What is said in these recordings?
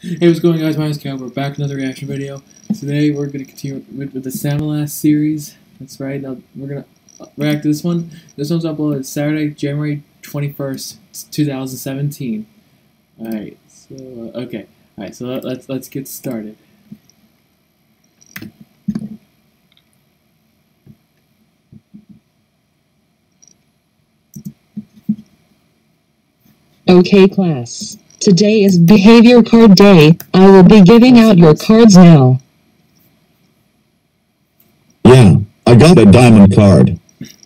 Hey, what's going on, guys? My name is Cal. We're back with another reaction video. Today, we're going to continue with, with the Sama Lass series. That's right. Now, we're going to react to this one. This one's uploaded Saturday, January 21st, 2017. Alright, so, uh, okay. Alright, so let, let's, let's get started. Okay class. Today is behavior card day. I will be giving out your cards now. Yeah, I got a diamond card.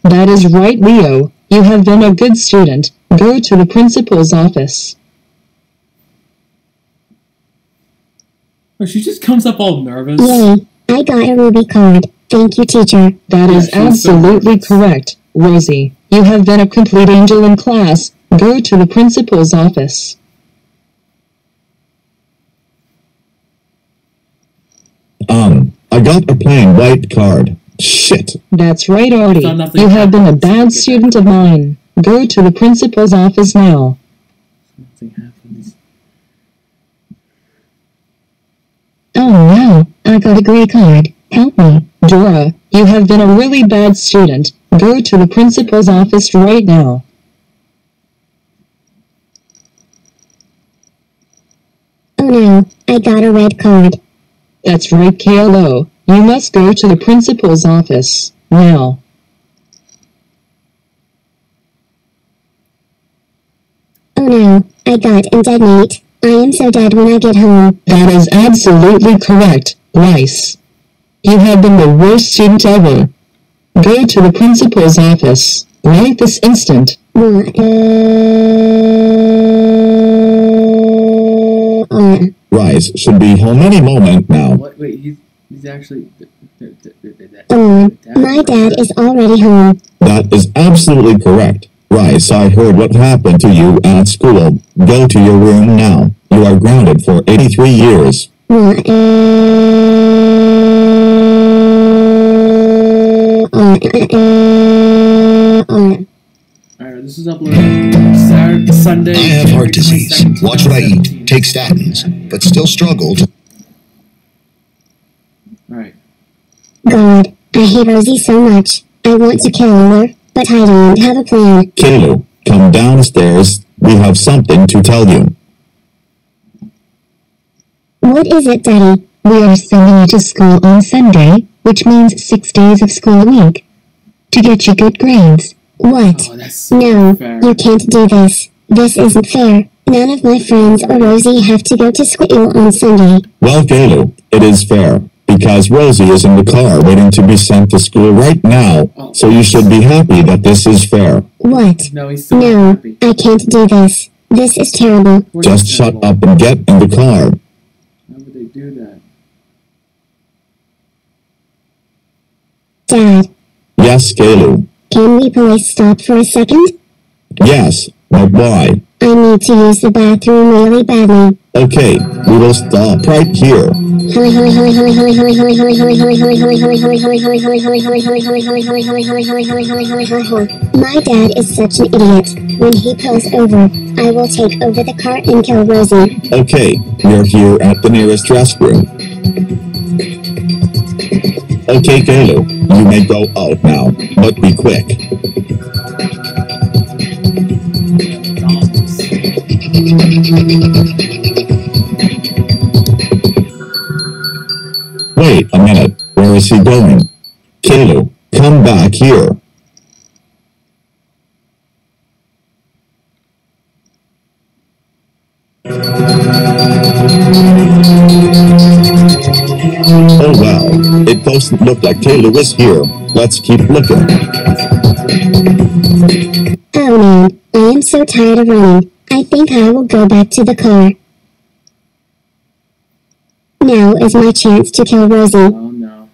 That is right Leo. You have been a good student. Go to the principal's office. Oh, she just comes up all nervous. Yay, I got a ruby card. Thank you, teacher. That Yeah, is she's so absolutely correct, Rosie. You have been a complete angel in class. Go to the principal's office. Um, I got a plain white card. Shit. That's right, Artie. You have been a bad student of mine. Go to the principal's office now. Nothing happens. Oh no, I got a gray card. Help me. Dora, you have been a really bad student. Go to the principal's office right now. Oh no, I got a red card. That's right, Caillou. You must go to the principal's office. Now. Oh no, I got indignate. I am so dead when I get home. That is absolutely correct, Rice. You have been the worst student ever. Go to the principal's office. Right this instant. What? Uh, uh, Rise should be home any moment now. What? Wait, he's, he's actually. my dad is already home. That is absolutely correct. Rice, I heard what happened to you at school. Go to your room now. You are grounded for 83 years. What? Uh, uh, uh, Alright, this is uploaded Saturday, Sunday. I have heart disease. Watch what I eat. Take statins, but still struggle to. Alright. God, I hate Rosie so much. I want to kill her, but I don't have a plan. Caillou, come downstairs. We have something to tell you. What is it, Daddy? We are sending you to school on Sunday, which means six days of school a week. To get you good grades. What? Oh, so No, fair. you can't do this. This isn't fair. None of my friends or Rosie have to go to school on Sunday. Well, Caillou, it is fair. Because Rosie is in the car waiting to be sent to school right now. Oh. So you should be happy that this is fair. What? No, he's still No, happy. I can't do this. This is terrible. Of course Just it's shut terrible. up and get in the car. Why would they do that? Dad, Yes, Caillou. Can we please stop for a second? Yes, but why? I need to use the bathroom really badly. Okay, we will stop right here. My dad is such an idiot. When he pulls over, I will take over the car and kill Rosie. Okay, we're here at the nearest restroom. Okay, Caillou, you may go out now, but be quick. Wait a minute, where is he going? Caillou, come back here. Oh Mm-hmm. it doesn't look like Taylor is here. Let's keep looking. Oh man, I am so tired of running. I think I will go back to the car. Now is my chance to kill Rosie. Oh no.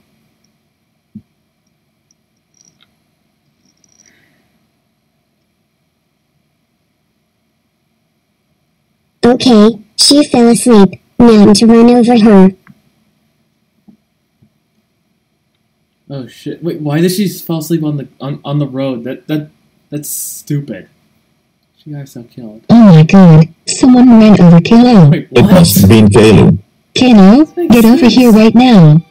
Okay, she fell asleep. Now to run over her. Oh shit! Wait, why did she fall asleep on the on, on the road? That that that's stupid. She got herself killed. Oh my god, someone ran over Kalo. Wait, It must have what? been Caillou. Caillou, makes get over here right now.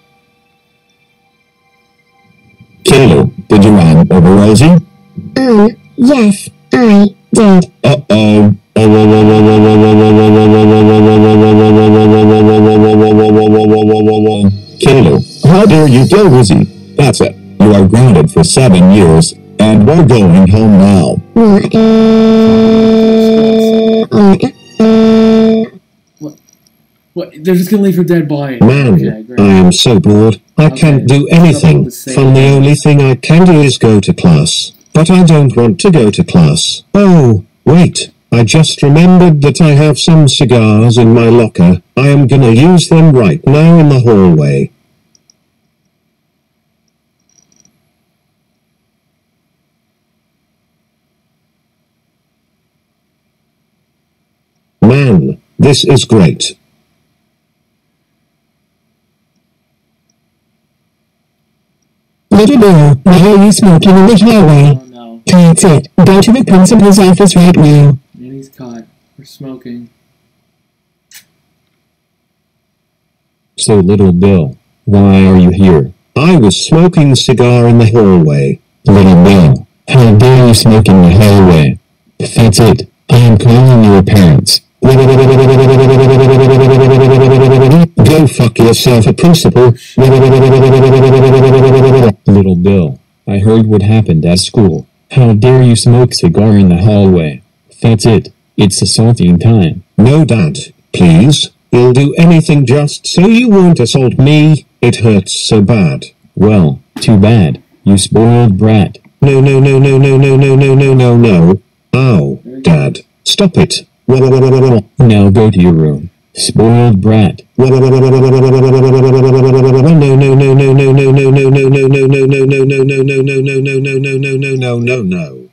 Caillou, did you run over Rosie? Um, yes, I did. Uh-oh. Caillou, how dare you do Rosie? That's it. You are grounded for seven years, and we're going home now. What? What? They're just gonna leave her dead body. Man, Okay. I am so bored. I Okay, can't do anything. Fun, the only thing I can do is go to class. But I don't want to go to class. Oh, wait. I just remembered that I have some cigars in my locker. I am gonna use them right now in the hallway. Man, this is great. Little boy, why are you smoking in the hallway? Oh no. That's it. Go to the principal's office right now. And he's caught for smoking. So, little Bill, why are you here? I was smoking a cigar in the hallway. Little Bill, how dare you smoke in the hallway? That's it. I am calling your parents. Go fuck yourself, a principal. Little Bill, I heard what happened at school. How dare you smoke cigar in the hallway? That's it. It's assaulting time. No, Dad. Please. You'll do anything just so you won't assault me. It hurts so bad. Well, too bad. You spoiled brat. No, no, no, no, no, no, no, no, no, no, no. Ow, Dad. Stop it. Now go to your room. Spoiled brat. No, no, no, no, no, no, no, no.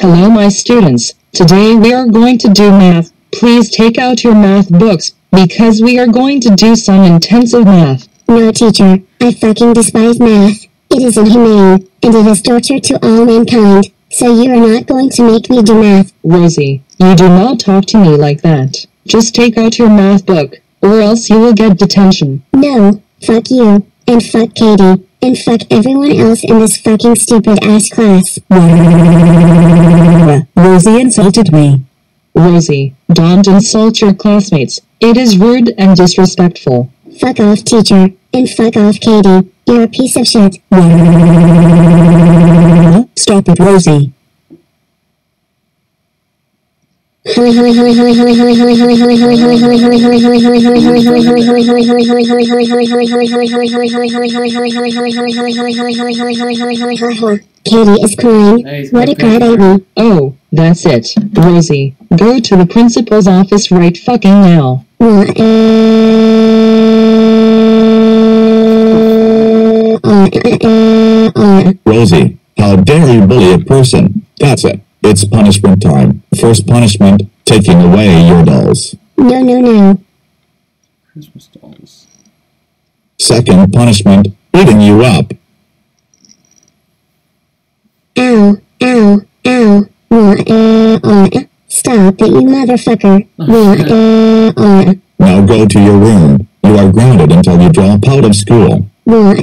Hello, my students. Today we are going to do math. Please take out your math books, because we are going to do some intensive math. No, teacher. I fucking despise math. It is inhumane, and it is torture to all mankind. So you are not going to make me do math. Rosie, you do not talk to me like that. Just take out your math book, or else you will get detention. No, fuck you, and fuck Katie, and fuck everyone else in this fucking stupid ass class. Rosie insulted me. Rosie, don't insult your classmates. It is rude and disrespectful. Fuck off, teacher, and fuck off, Katie. You're a piece of shit. Stop it, Rosie. Katie is crying. Nice, What a okay. crybaby. Oh, that's it. Rosie, go to the principal's office right fucking now. What? Rosie, how dare you bully a person? That's it. It's punishment time. First punishment, taking away your dolls. No, no, no. Christmas dolls. Second punishment, beating you up. Ow, ow, ow. What? Uh, Stop it, you motherfucker. What? Uh, Now go to your room. You are grounded until you drop out of school. what?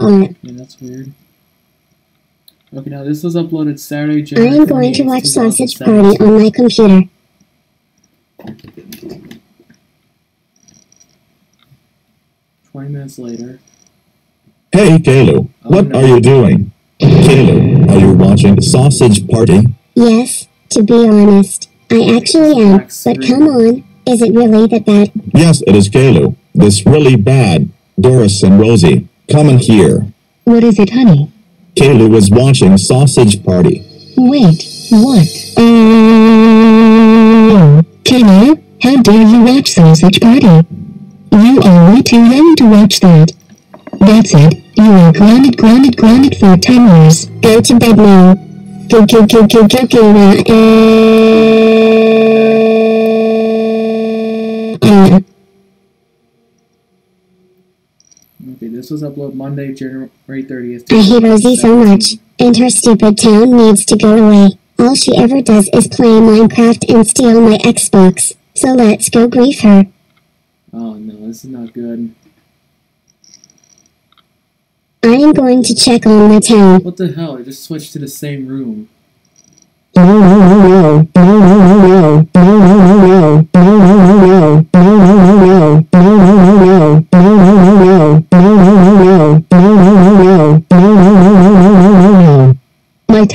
Yeah, that's weird. Okay, now this was uploaded Saturday, I am going to watch Sausage Party on my computer. Twenty minutes later. Hey, Caillou, oh, what no. are you doing? Caillou, are you watching Sausage Party? Yes, to be honest, I actually am. But come on, is it really that bad? Yes, it is Caillou. This really bad. Doris and Rosie, come in here. What is it, honey? Caillou is watching Sausage Party. Wait, what? Oh, Kenny, how dare you watch Sausage Party? You are way too young to watch that. That's it. You are grounded, grounded, grounded for 10 years. Go to bed now. Go, go, go, go, go, go, uh, uh, Okay, this was uploaded Monday, January 30th. I hate Rosie so much, and her stupid town needs to go away. All she ever does is play Minecraft and steal my Xbox. So let's go grief her. Oh no, this is not good. I am going to check on my town. What the hell? I just switched to the same room. No, no, no, no, no, no, no, no, no, no, no, no, no, no, no, no,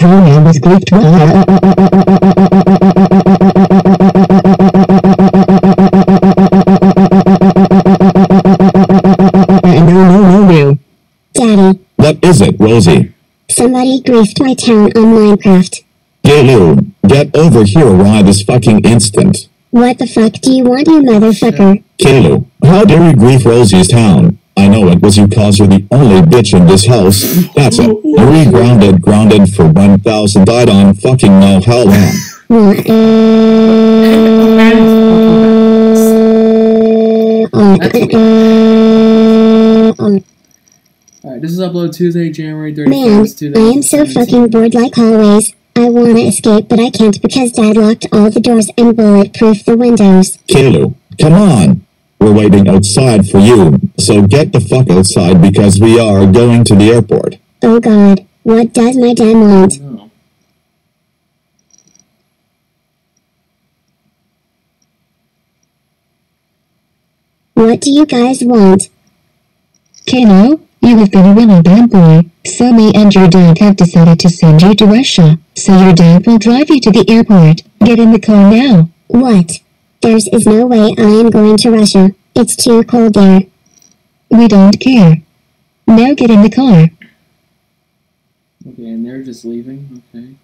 Name was griefed. No, no, no, no. Daddy, What is it, Rosie? somebody griefed my town on Minecraft. Caillou, get over here right this fucking instant. What the fuck do you want, you motherfucker? Caillou, how dare you grief Rosie's town? I know it was you cause you're the only bitch in this house. That's it. You're re-grounded, grounded for 1,000 I don't fucking know how long. Alright, this is uploaded Tuesday, January 31st, Man, 2017. I am so fucking bored like always. I wanna escape, but I can't because Dad locked all the doors and bulletproofed the windows. Caillou, come on. We're waiting outside for you, so get the fuck outside because we are going to the airport. Oh god, what does my dad want? No. What do you guys want? Kano, you have been a really bad boy, so me and your dad have decided to send you to Russia, so your dad will drive you to the airport. Get in the car now. What? There's is no way I am going to Russia. It's too cold there. We don't care. Now get in the car. Okay, and they're just leaving. Okay.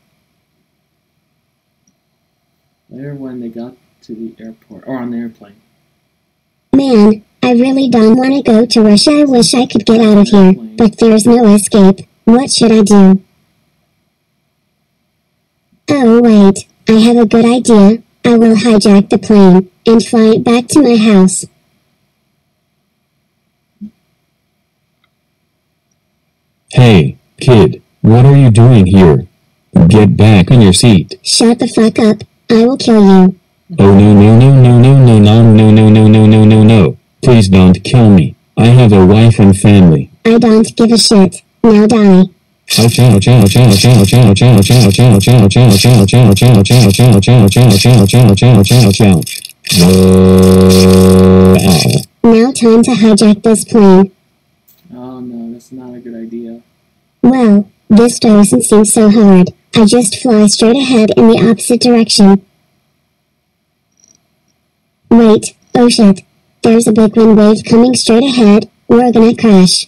Later, when they got to the airport, or on the airplane. Man, I really don't want to go to Russia. I wish I could get out of here, but there's no escape. What should I do? Oh, wait. I have a good idea. I will hijack the plane and fly it back to my house. Hey, kid, what are you doing here? Get back on your seat. Shut the fuck up. I will kill you. Oh no no no no no no no no no no no no no no. Please don't kill me. I have a wife and family. I don't give a shit. Now die. Now time to hijack this plane. Oh no, that's not a good idea. Well, this doesn't seem so hard. I just fly straight ahead in the opposite direction. Wait, oh shit. There's a big wind wave coming straight ahead. We're gonna crash.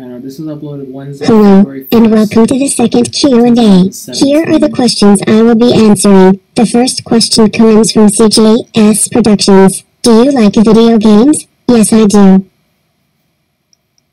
This was uploaded Wednesday, Hello, and welcome to the second Q&A. Here are the questions I will be answering. The first question comes from CJS Productions. Do you like video games? Yes, I do.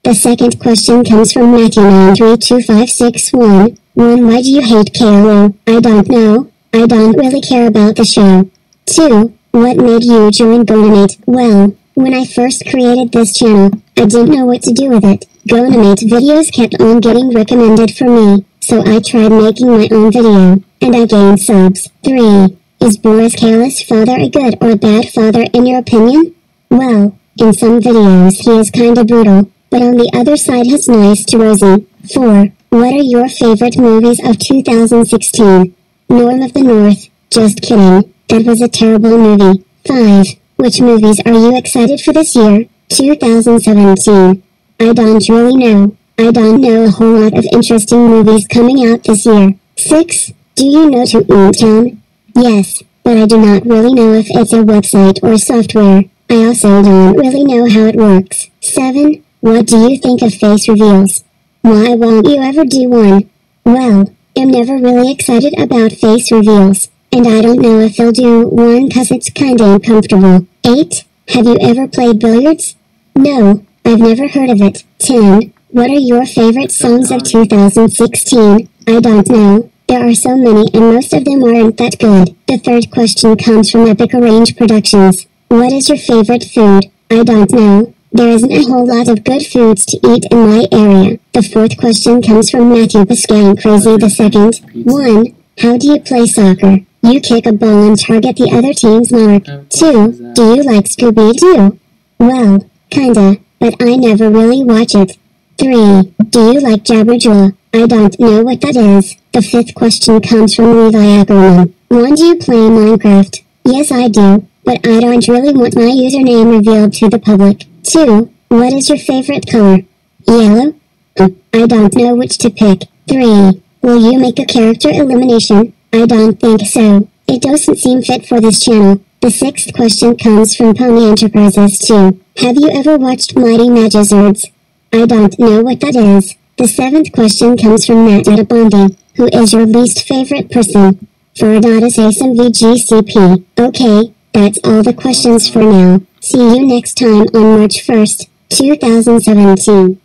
The second question comes from Matthew 932561. 1. Why do you hate Caillou? I don't know. I don't really care about the show. 2. What made you join GoAnimate? Well, when I first created this channel, I didn't know what to do with it. GoAnimate videos kept on getting recommended for me, so I tried making my own video, and I gained subs. 3. Is Boris Caillou's father a good or bad father in your opinion? Well, in some videos he is kinda brutal, but on the other side he's nice to Rosie. 4. What are your favorite movies of 2016? Norm of the North. Just kidding. That was a terrible movie. 5. Which movies are you excited for this year? 2017. I don't really know. I don't know a whole lot of interesting movies coming out this year. 6. Do you know to Town? Yes, but I do not really know if it's a website or software. I also don't really know how it works. 7. What do you think of face reveals? Why won't you ever do one? Well, I'm never really excited about face reveals, and I don't know if they'll do one cause it's kinda uncomfortable. 8. Have you ever played billiards? No, I've never heard of it. 10. What are your favorite songs of 2016? I don't know. There are so many and most of them aren't that good. The third question comes from Epic Arrange Productions. What is your favorite food? I don't know. There isn't a whole lot of good foods to eat in my area. The fourth question comes from Matthew Pascal Crazy the second. 1. How do you play soccer? You kick a ball and target the other team's mark. 2. Do you like Scooby-Doo? Well, kinda, but I never really watch it. 3. Do you like Jabberjaw? I don't know what that is. The fifth question comes from Levi Ackerman. 1. Do you play Minecraft? Yes I do, but I don't really want my username revealed to the public. 2. What is your favorite color? Yellow? Uh, I don't know which to pick. 3. Will you make a character elimination? I don't think so. It doesn't seem fit for this channel. The sixth question comes from Pony Enterprises 2. Have you ever watched Mighty Magiswords? I don't know what that is. The seventh question comes from Matt Adabondi. Who is your least favorite person? For not say some VGCP. Okay, that's all the questions for now. See you next time on March 1st, 2017.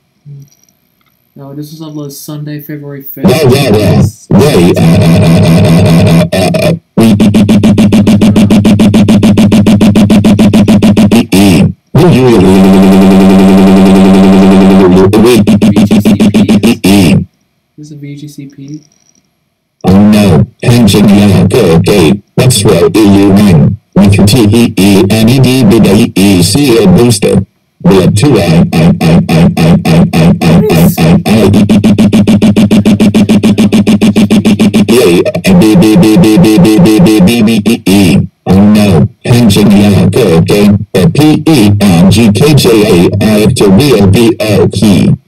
No, this was uploaded Sunday, February 5th. Wow, wow, wow. Wait, uh, uh, uh, uh, uh, VGCP. This is a VGCP. Oh no, engine yeah, go, okay, let's roll EU1 with your T-E-E-N-E-D-B-A-E-C a booster. Have two I, I, I, I, I, I, I, I, I, I, Yay, B, B, B, B, P-E-N-G-K-J-A-I-F-T-B-O-B-O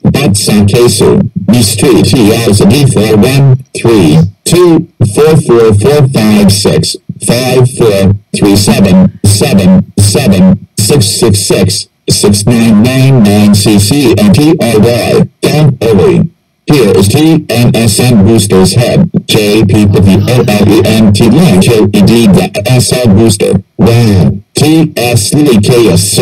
That's a case B street T a D four one three two four four four five six five four three seven seven seven six six six six nine nine nine CC and TRY down early. Here is TNSN Boosters Head, JPWLLENTDJED.SL Booster. Wow. TSDKS.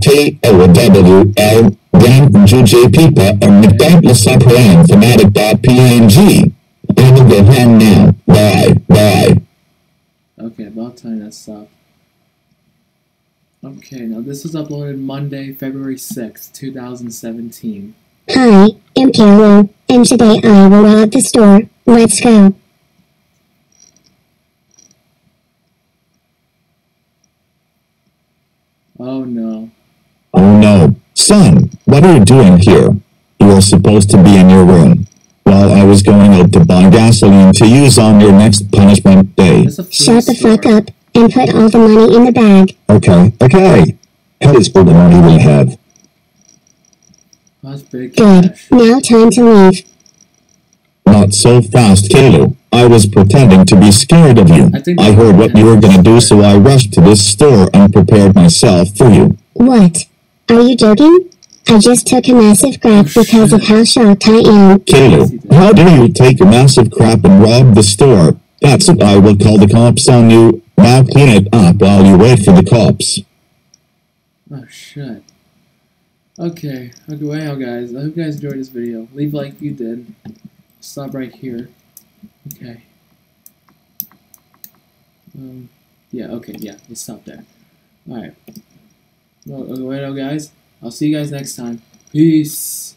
TLWL. Then JJP and McDonald's Informatic.png. Payment go home now. Bye. Bye. Okay, about time that stopped. Okay, now this was uploaded Monday, February 6th, 2017. Hi, I'm Carol, and today I will rob the store. Let's go. Oh no. Oh no. Son, what are you doing here? You were supposed to be in your room. While I was going out to buy gasoline to use on your next punishment day. That's a food Shut the store. fuck up and put all the money in the bag. Okay, okay. Head is for the money we have. That's big Good. cash. Now time to leave. Not so fast, Caillou. I was pretending to be scared of you. I I heard what you were gonna do, so I rushed to this store and prepared myself for you. What? Are you joking? I just took a massive crap oh, because of how shocked I am. Caillou, how dare you take a massive crap and rob the store? That's what I will call the cops on you. Now clean it up while you wait for the cops. Oh shit. Okay, okay, well guys, I hope you guys enjoyed this video. Leave like you did. Stop right here. Okay. Um, yeah, okay, yeah, let's stop there. Alright. Well, okay, well, guys, I'll see you guys next time. Peace.